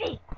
Hey!